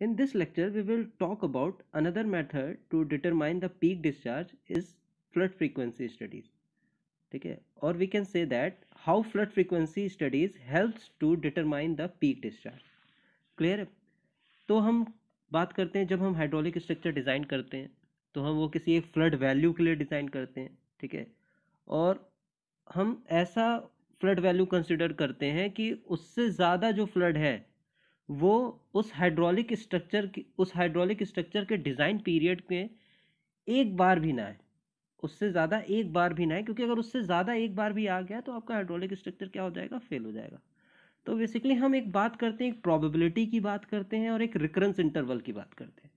In this lecture, we will talk about another method to determine the peak discharge is flood frequency studies. है और we can say that how flood frequency studies helps to determine the peak discharge. Clear है तो हम बात करते हैं जब हम हाइड्रोलिक स्ट्रक्चर डिज़ाइन करते हैं तो हम वो किसी एक फ्लड वैल्यू के लिए डिज़ाइन करते हैं ठीक है और हम ऐसा फ्लड वैल्यू कंसिडर करते हैं कि उससे ज़्यादा जो फ्लड है वो उस हाइड्रोलिक स्ट्रक्चर की, उस हाइड्रोलिक स्ट्रक्चर के डिज़ाइन पीरियड में एक बार भी ना आए। उससे ज़्यादा एक बार भी ना आए, क्योंकि अगर उससे ज़्यादा एक बार भी आ गया तो आपका हाइड्रोलिक स्ट्रक्चर क्या हो जाएगा? फेल हो जाएगा। तो बेसिकली हम एक बात करते हैं, एक प्रोबेबिलिटी की बात करते हैं और एक रिकरेंस इंटरवल की बात करते हैं।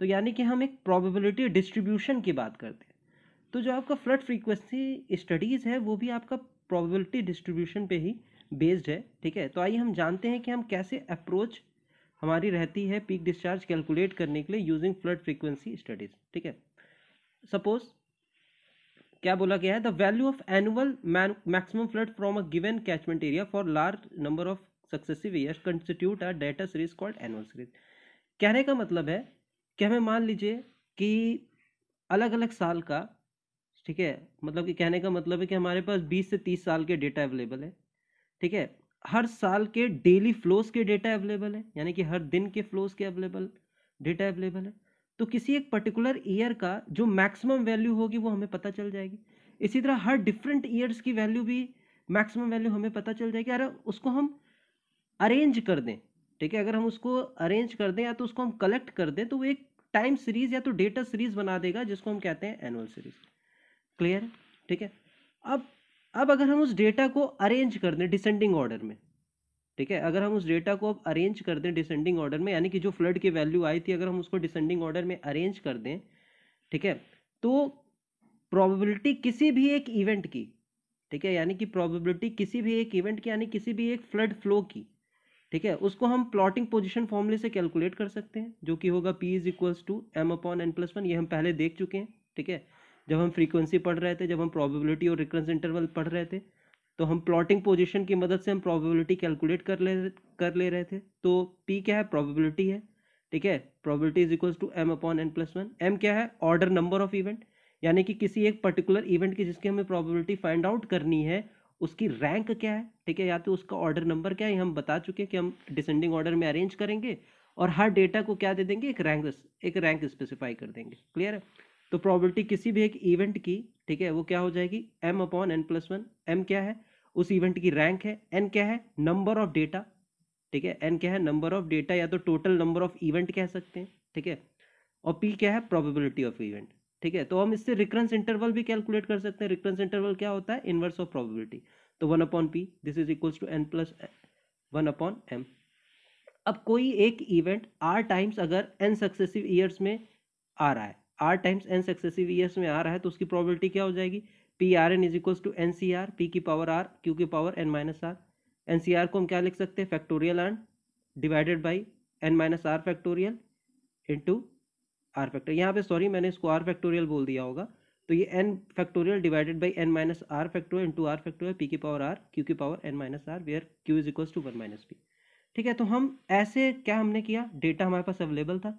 तो यानी कि हम एक प्रोबेबिलिटी डिस्ट्रीब्यूशन की बात करते हैं। तो जो आपका फ्लड फ्रीक्वेंसी स्टडीज़ है, वो भी आपका प्रोबेबिलिटी डिस्ट्रीब्यूशन पे ही बेस्ड है, ठीक है? तो आइए हम जानते हैं कि हम कैसे अप्रोच हमारी रहती है पीक डिस्चार्ज कैलकुलेट करने के लिए यूजिंग फ्लड फ्रीक्वेंसी स्टडीज़ ठीक है? सपोज़ क्या बोला गया है? The value of annual maximum flood from a given catchment area for large number of successive years constitute a data series called annual series कहने का मतलब है कि हमें मान लीजिए कि अलग अलग साल का, ठीक है? मतलब कि कहने का मतलब है कि हमारे पास 20 से 30 साल के डेटा अवेलेबल है। ठीक है? हर साल के डेली फ्लोज के डेटा अवेलेबल है, यानी कि हर दिन के फ्लोज के अवेलेबल डेटा अवेलेबल है। तो किसी एक पर्टिकुलर ईयर का जो मैक्सिमम वैल्यू होगी वो हमें पता चल जाएगी। इसी तरह हर डिफरेंट ईयर्स की वैल्यू भी मैक्सिमम वैल्यू हमें पता चल जाएगी। अरे, उसको हम अरेंज कर दें, ठीक है? अगर हम उसको अरेंज कर दें या तो उसको हम कलेक्ट कर दें तो वो एक टाइम सीरीज़ या तो डेटा सीरीज़ बना देगा, जिसको हम कहते हैं एनुअल सीरीज़ क्लियर ठीक है? अब अब अगर हम उस डेटा को अरेंज कर दें डिसेंडिंग ऑर्डर में, ठीक है? अगर हम उस डेटा को अब अरेंज कर दें डिसेंडिंग ऑर्डर में, यानी कि जो फ्लड की वैल्यू आई थी, अगर हम उसको डिसेंडिंग ऑर्डर में अरेंज कर दें, ठीक है? तो प्रोबेबिलिटी किसी भी एक इवेंट की, ठीक है? यानी कि प्रोबेबिलिटी किसी भी एक इवेंट की, यानी किसी भी एक फ्लड फ्लो की, ठीक है? उसको हम प्लॉटिंग पोजिशन फॉर्मूले से कैलकुलेट कर सकते हैं, जो कि होगा P is equals to M upon N plus one ये हम पहले देख चुके हैं, ठीक है? जब हम फ्रीक्वेंसी पढ़ रहे थे, जब हम प्रोबेबिलिटी और रिकरेंस इंटरवल पढ़ रहे थे तो हम प्लॉटिंग पोजीशन की मदद से हम प्रोबेबिलिटी कैलकुलेट कर ले कर ले रहे थे। तो पी क्या है? प्रोबेबिलिटी है। ठीक है? Probability is equals to M upon N plus one M क्या है? ऑर्डर नंबर ऑफ़ इवेंट यानी कि किसी एक पर्टिकुलर इवेंट की जिसकी हमें प्रोबेबिलिटी फाइंड आउट करनी है, उसकी रैंक क्या है? ठीक है? या तो उसका ऑर्डर नंबर क्या है? हम बता चुके हैं कि हम डिसेंडिंग ऑर्डर में अरेंज करेंगे और हर डेटा को क्या दे देंगे? एक रैंक एक रैंक स्पेसिफाई कर देंगे। क्लियर है? तो प्रोबेबिलिटी किसी भी एक इवेंट की, ठीक है, वो क्या हो जाएगी? M upon N plus one M क्या है? उस इवेंट की रैंक है। एन क्या है? नंबर ऑफ़ डेटा ठीक है? एन क्या है? नंबर ऑफ़ डेटा या तो टोटल नंबर ऑफ़ इवेंट कह सकते हैं, ठीक है? और पी क्या है? प्रोबेबिलिटी ऑफ़ इवेंट ठीक है? तो हम इससे रिकरेंस इंटरवल भी कैलकुलेट कर सकते हैं। रिकरेंस इंटरवल क्या होता है? इनवर्स ऑफ़ प्रोबेबिलिटी तो one upon P this is equals to N plus one upon M अब कोई एक इवेंट आर टाइम्स अगर एन सक्सेसिव ईयर्स में आ रहा है R times N successive years में आ रहा है तो उसकी प्रोबेबिलिटी क्या हो जाएगी? P R N is equals to N C R P की पावर आर क्यू की power N minus R N C R को हम क्या लिख सकते हैं? Factorial R divided by N minus R factorial into R factor यहाँ पे सॉरी मैंने इसको आर फैक्टोरियल बोल दिया होगा। तो ये N factorial divided by N minus R factorial into R factorial P की पावर आर क्यू की power N minus R where Q is equals to one minus P ठीक है तो हम ऐसे क्या हमने किया? डेटा हमारे पास अवेलेबल था।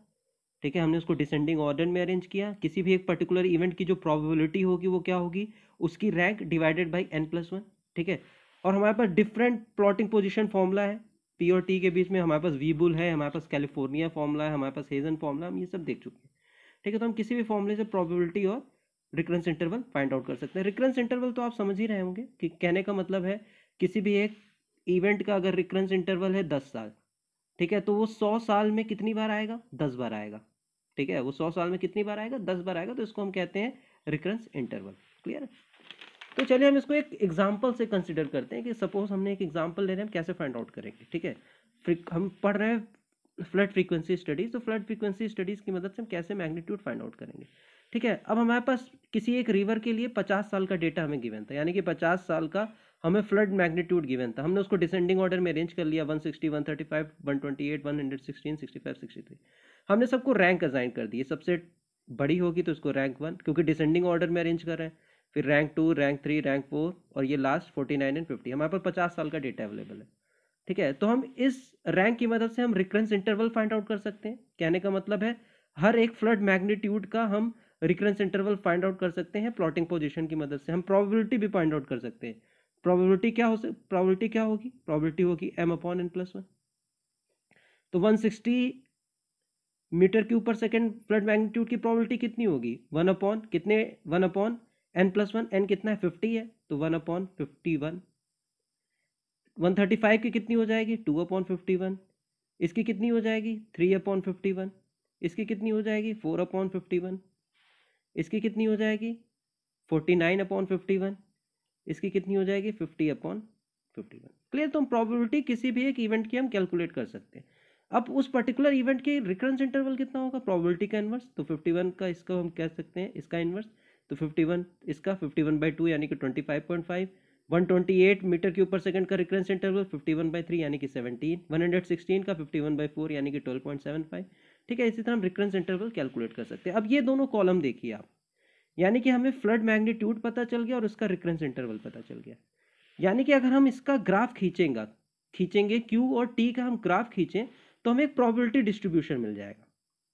ठीक है, हमने उसको डिसेंडिंग ऑर्डर में अरेंज किया। किसी भी एक पर्टिकुलर इवेंट की जो प्रोबेबिलिटी होगी, वो क्या होगी? उसकी rank divided by N plus one ठीक है? और हमारे पास डिफरेंट प्लॉटिंग पोजिशन फॉर्मूला है। पी और टी के बीच में हमारे पास वी बुल है, हमारे पास कैलिफ़ोर्निया फॉर्मूला है, हमारे पास हेजन फॉर्मूला हम ये सब देख चुके हैं। ठीक है तो हम किसी भी फॉर्मूले से प्रोबेबिलिटी और रिकरेंस इंटरवल फाइंड आउट कर सकते हैं। रिकरेंस इंटरवल तो आप समझ ही रहे होंगे कि कहने का मतलब है, किसी भी एक इवेंट का अगर रिकरेंस इंटरवल है दस साल, ठीक है? तो वो सौ साल में कितनी बार आएगा? दस बार आएगा। ठीक है? वो सौ साल में कितनी बार आएगा? दस बार आएगा तो इसको हम कहते हैं रिकरेंस इंटरवल क्लियर तो चलिए हम इसको एक एग्ज़ाम्पल से कंसिडर करते हैं कि सपोज़ हमने एक एग्ज़ाम्पल ले रहे हैं हम कैसे फाइंड आउट करेंगे ठीक है? हम पढ़ रहे हैं फ्लड फ्रीक्वेंसी स्टडीज़ तो फ्लड फ्रीक्वेंसी स्टडीज़ की मदद से हम कैसे मैग्नीट्यूड फाइंड आउट करेंगे ठीक है? अब हमारे पास किसी एक रिवर के लिए पचास साल का डेटा हमें गिवन था यानी कि पचास साल का हमें फ्लड मैग्नीट्यूड गिवन था। हमने उसको डिसेंडिंग ऑर्डर में अरेंज कर लिया 160, 135, 128, 116, 65, 63 हमने सबको रैंक असाइन कर दी सबसे बड़ी होगी तो उसको रैंक वन क्योंकि डिसेंडिंग ऑर्डर में अरेंज कर रहे हैं। फिर rank two rank three rank four और ये last forty nine and fifty हमारे पास पचास साल का डेटा अवेलेबल है। ठीक है? तो हम इस रैंक की मदद से हम रिकरेंस इंटरवल फाइंड आउट कर सकते हैं। कहने का मतलब है, हर एक फ्लड मैग्नीट्यूड का हम रिकरेंस इंटरवल फाइंड आउट कर सकते हैं प्लॉटिंग पोजीशन की मदद से। हम प्रोबेबिलिटी भी फाइंड आउट कर सकते हैं। प्रोबेबिलिटी क्या हो प्रोबेबिलिटी क्या होगी? प्रोबेबिलिटी होगी M upon N plus one तो 160 मीटर क्यूब पर सेकेंड फ्लड मैग्नीट्यूड की प्रोबेबिलिटी कितनी होगी? वन अपॉन कितने? One upon N plus one N कितना है? फिफ्टी है। तो one upon fifty one one thirty five की कितनी हो जाएगी? टू अपॉन फिफ्टी वन इसकी कितनी हो जाएगी? थ्री अपॉन फिफ्टी वन इसकी कितनी हो जाएगी? फोर अपॉन फिफ्टी वन इसकी कितनी हो जाएगी? Forty nine upon fifty one इसकी कितनी हो जाएगी? Fifty upon fifty one clear तो हम प्रॉबिलिटी किसी भी एक इवेंट की हम कैलकुलेट कर सकते हैं। अब उस पर्टिकुलर इवेंट के रिकरेंस इंटरवल कितना होगा? प्रोबेबिलिटी का इन्वर्स तो 51 का इसका हम कह सकते हैं, इसका इन्वर्स तो 51 इसका 51 वन बाई टू यानी कि 25.5 128 मीटर क्यूब पर सेकंड का रिकरेंस इंटरवल 51 बाई थ्री यानी कि 17 116 का 51 बाई फोर यानी कि 12.75 ठीक है? इसी तरह हम रिकरेंस इंटरवल कैलकुलेट कर सकते हैं। अब ये दोनों कॉलम देखिए आप, यानी कि हमें फ्लड मैग्नीट्यूड पता चल गया और उसका रिकरेंस इंटरवल पता चल गया। यानी कि अगर हम इसका ग्राफ खींचेंगे खींचेंगे क्यू और टी का हम ग्राफ खींचें तो हमें एक प्रोबेबिलिटी डिस्ट्रीब्यूशन मिल जाएगा।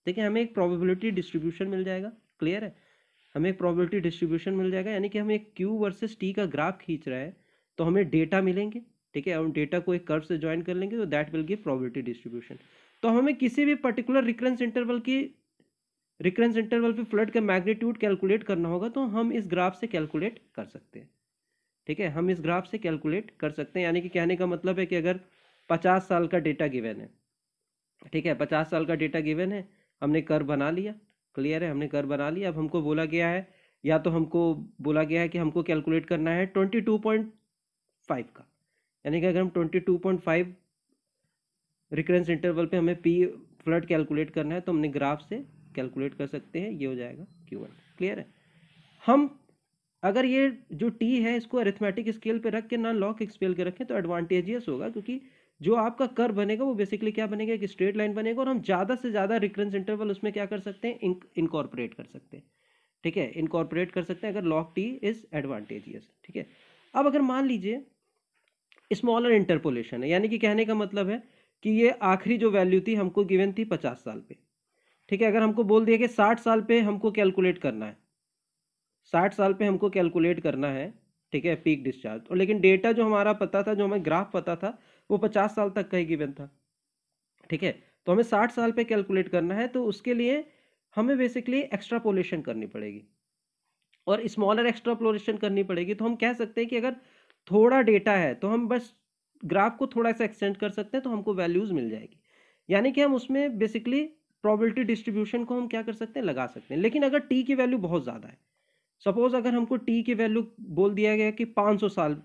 ठीक है, हमें एक प्रोबेबिलिटी डिस्ट्रीब्यूशन मिल जाएगा। क्लियर है? हमें एक प्रोबेबिलिटी डिस्ट्रीब्यूशन मिल जाएगा, यानी कि हम एक क्यू वर्सेस टी का ग्राफ खींच रहे हैं तो हमें डेटा मिलेंगे। ठीक है, और डेटा को एक कर्व से ज्वाइन कर लेंगे तो that will give probability distribution तो हमें किसी भी पर्टिकुलर रिकरेंस इंटरवल की रिकरेंस इंटरवल पे फ्लड का मैग्नीट्यूड कैलकुलेट करना होगा तो हम इस ग्राफ से कैलकुलेट कर सकते हैं। ठीक है, हम इस ग्राफ से कैलकुलेट कर सकते हैं, यानी कि कहने का मतलब है कि अगर पचास साल का डेटा गिवन है ठीक है, पचास साल का डेटा गिवन है, हमने कर बना लिया क्लियर है, हमने कर बना लिया। अब हमको बोला गया है, या तो हमको बोला गया है कि हमको कैलकुलेट करना है ट्वेंटी टू पॉइंट फाइव का। यानी कि अगर हम twenty two point five recurrence interval पे हमें पी फ्लड कैलकुलेट करना है तो हमने ग्राफ से कैलकुलेट कर सकते हैं, ये हो जाएगा क्यू वन क्लियर है? हम, अगर ये जो टी है, इसको अरिथमेटिक स्केल पे रख के ना लॉक स्केल के रखें तो एडवांटेजियस होगा, क्योंकि जो आपका कर बनेगा, वो बेसिकली क्या बनेगा? एक स्ट्रेट लाइन बनेगा और हम ज़्यादा से ज़्यादा रिकरेंस इंटरवल उसमें क्या कर सकते हैं? इनकॉर्पोरेट कर सकते हैं। ठीक है? इनकॉर्पोरेट कर सकते हैं अगर लॉक टी इज़ एडवांटेजियस ठीक है? अब अगर मान लीजिए स्मॉलर इंटरपोलेशन है, यानी कि कहने का मतलब है कि ये आखिरी जो वैल्यू थी हमको गिवन थी पचास साल पे। ठीक है? अगर हमको बोल दिया कि साठ साल पे हमको कैलकुलेट करना है, साठ साल पे हमको कैलकुलेट करना है, ठीक है? पीक डिस्चार्ज और लेकिन डेटा जो हमारा पता था, जो हमें ग्राफ पता था वो पचास साल तक का ही गिवन था। ठीक है? तो हमें साठ साल पे कैलकुलेट करना है तो उसके लिए हमें बेसिकली एक्स्ट्रापोलेशन करनी पड़ेगी। और स्मॉलर एक्स्ट्रापोलेशन करनी पड़ेगी तो हम कह सकते हैं कि अगर थोड़ा डेटा है तो हम बस ग्राफ को थोड़ा सा एक्सटेंड कर सकते हैं तो हमको वैल्यूज़ मिल जाएगी। यानी कि हम उसमें बेसिकली प्रोबेबिलिटी डिस्ट्रीब्यूशन को हम क्या कर सकते हैं? लगा सकते हैं। लेकिन अगर टी की वैल्यू बहुत ज़्यादा है सपोज़ अगर हमको टी की वैल्यू बोल दिया गया कि 500 साल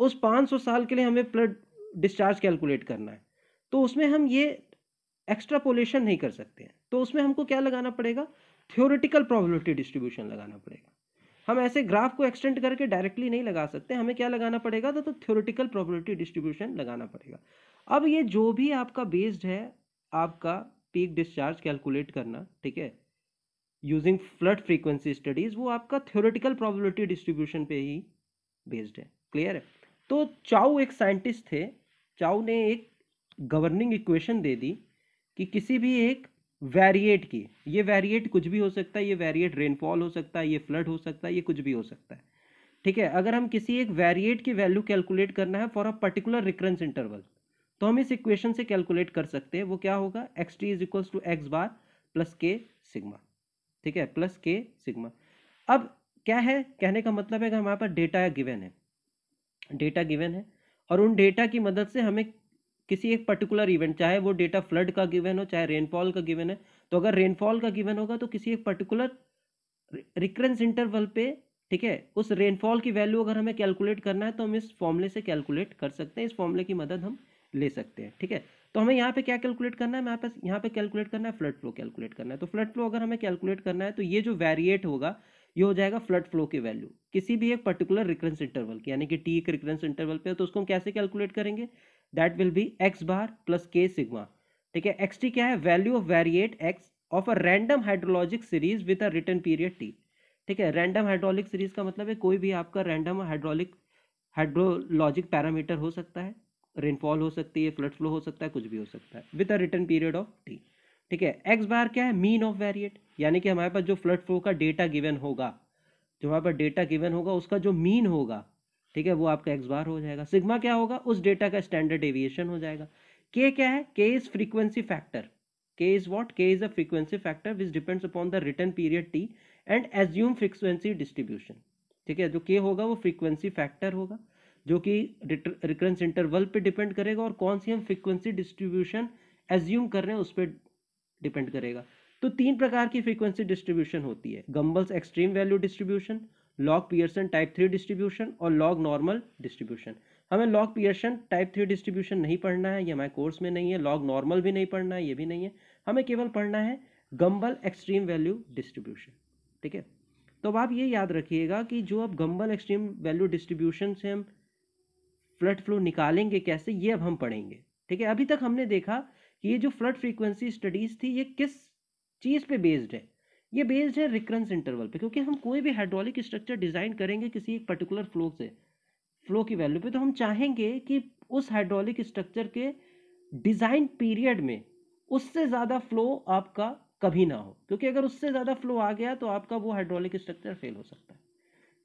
उस 500 साल के लिए हमें ब्लड डिस्चार्ज कैलकुलेट करना है। तो उसमें हम ये एक्स्ट्रापोलेशन नहीं कर सकते हैं। तो उसमें हमको क्या लगाना पड़ेगा? थियोरिटिकल प्रोबेबिलिटी डिस्ट्रीब्यूशन लगाना पड़ेगा। हम ऐसे ग्राफ को एक्सटेंड करके डायरेक्टली नहीं लगा सकते। हमें क्या लगाना पड़ेगा? तो, थियोरिटिकल प्रोबेबिलिटी डिस्ट्रीब्यूशन लगाना पड़ेगा। अब ये जो भी आपका बेस्ड है आपका पीक डिस्चार्ज कैलकुलेट करना ठीक है? यूजिंग फ्लड फ्रीक्वेंसी स्टडीज़ वो आपका थियोरिटिकल प्रोबेबिलिटी डिस्ट्रीब्यूशन पे ही बेस्ड है। क्लियर है? तो चाउ एक साइंटिस्ट थे। चाउ ने एक गवर्निंग इक्वेशन दे दी कि किसी भी एक वेरिएट की, ये वेरिएट कुछ भी हो सकता है, ये वेरिएट रेनफॉल हो सकता है, ये फ्लड हो सकता है, ये कुछ भी हो सकता है। ठीक है, अगर हम किसी एक वेरिएट की वैल्यू कैलकुलेट करना है for a particular recurrence interval तो हम इस इक्वेशन से कैलकुलेट कर सकते हैं, वो क्या होगा? X T is equals to X bar plus K sigma. ठीक है, प्लस के सिग्मा। अब क्या है? कहने का मतलब है कि हमारे पास डेटा गिवन है। डेटा गिवन है। और उन डेटा की मदद से हमें किसी एक पर्टिकुलर इवेंट चाहे वो डेटा फ्लड का गिवन हो, चाहे रेनफॉल का गिवन है तो अगर रेनफॉल का गिवन होगा तो किसी एक पर्टिकुलर रिकरेंस इंटरवल पे, ठीक है, उस रेनफॉल की वैल्यू अगर हमें कैलकुलेट करना है तो हम इस फॉर्मूले से कैलकुलेट कर सकते हैं, इस फॉर्मूले की मदद हम ले सकते हैं, ठीक है। तो हमें यहाँ पे क्या कैलकुलेट करना है? यहाँ पे यहाँ पे कैलकुलेट करना है फ्लड फ्लो कैलकुलेट करना है। तो फ्लड फ्लो अगर हमें कैलकुलेट करना है तो ये जो वेरिएट होगा ये हो जाएगा फ्लड फ्लो की वैल्यू। किसी भी एक पर्टिकुलर रिकरेंस इंटरवल की, यानी कि टी एक रिकरेंस इंटरवल पे है तो उसको हम कैसे कैलकुलेट करेंगे? That will be X bar plus K sigma ठीक है? एक्स टी क्या है? Value of variate X of a random hydrologic series with a return period T ठीक है? रैंडम हाइड्रोलिक सीरीज़ का मतलब है कोई भी आपका रैंडम हाइड्रोलिक हाइड्रोलॉजिक पैरामीटर हो सकता है। रेनफॉल हो सकती है फ्लड फ्लो हो सकता है, कुछ भी हो सकता है with a return period of T ठीक है? एक्स बार क्या है? मीन ऑफ़ वेरिएट यानी कि हमारे पास जो फ्लड फ्लो का डेटा गिवन होगा, जो हमारे पास डेटा गिवन होगा, उसका जो मीन होगा, ठीक है, वो आपका एक्स बार हो जाएगा। सिग्मा क्या होगा? उस डेटा का स्टैंडर्ड एविएशन हो जाएगा। के क्या है? K is frequency factor K is what K is a frequency factor which depends upon the return period T and assume frequency distribution ठीक है? जो के होगा, वो फ्रीक्वेंसी फैक्टर होगा, जो कि रिकरेंस इंटरवल पे डिपेंड करेगा और कौन सी हम फ्रीक्वेंसी डिस्ट्रीब्यूशन एज्यूम कर रहे हैं, उस पर डिपेंड करेगा। तो तीन प्रकार की फ्रीक्वेंसी डिस्ट्रीब्यूशन होती है। Gumbel's extreme value distribution log Pearson type three distribution और लॉग नॉर्मल डिस्ट्रीब्यूशन हमें log Pearson type three distribution नहीं पढ़ना है, ये हमारे कोर्स में नहीं है लॉग नॉर्मल भी नहीं पढ़ना है, ये भी नहीं है। हमें केवल पढ़ना है गम्बल एक्सट्रीम वैल्यू डिस्ट्रीब्यूशन ठीक है? तो अब आप ये याद रखिएगा कि जो अब गम्बल एक्सट्रीम वैल्यू डिस्ट्रीब्यूशन से हम फ्लड फ्लो निकालेंगे कैसे, ये अब हम पढ़ेंगे, ठीक है? अभी तक हमने देखा कि ये जो फ्लड फ्रीक्वेंसी स्टडीज़ थी, ये किस चीज़ पे बेस्ड है? ये बेस्ड है रिकरेंस इंटरवल पे, क्योंकि हम कोई भी हाइड्रोलिक स्ट्रक्चर डिज़ाइन करेंगे किसी एक पर्टिकुलर फ्लो से फ्लो की वैल्यू पे तो हम चाहेंगे कि उस हाइड्रोलिक स्ट्रक्चर के डिज़ाइन पीरियड में उससे ज़्यादा फ्लो आपका कभी ना हो। क्योंकि अगर उससे ज़्यादा फ्लो आ गया तो आपका वो हाइड्रोलिक स्ट्रक्चर फेल हो सकता है।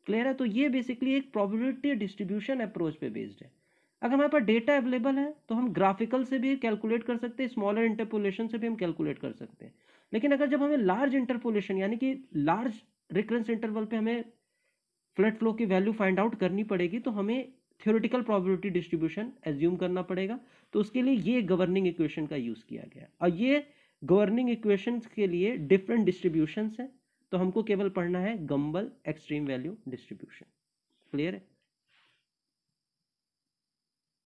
क्लियर है? तो ये बेसिकली एक प्रोबेबिलिटी डिस्ट्रीब्यूशन अप्रोच पे बेस्ड है। अगर हमारे पास डेटा अवेलेबल है तो हम ग्राफिकल से भी कैलकुलेट कर सकते हैं स्मॉलर इंटरपोलेशन से भी हम कैलकुलेट कर सकते हैं। लेकिन अगर जब हमें लार्ज इंटरपोलेशन यानी कि लार्ज रिकरेंस इंटरवल पे हमें फ्लड फ्लो की वैल्यू फाइंड आउट करनी पड़ेगी तो हमें थियोरिटिकल प्रोबेबिलिटी डिस्ट्रीब्यूशन एज्यूम करना पड़ेगा। तो उसके लिए ये गवर्निंग इक्वेशन का यूज़ किया गया और ये गवर्निंग इक्वेशन के लिए डिफरेंट डिस्ट्रीब्यूशन है तो हमको केवल पढ़ना है Gumbel extreme value distribution clear है?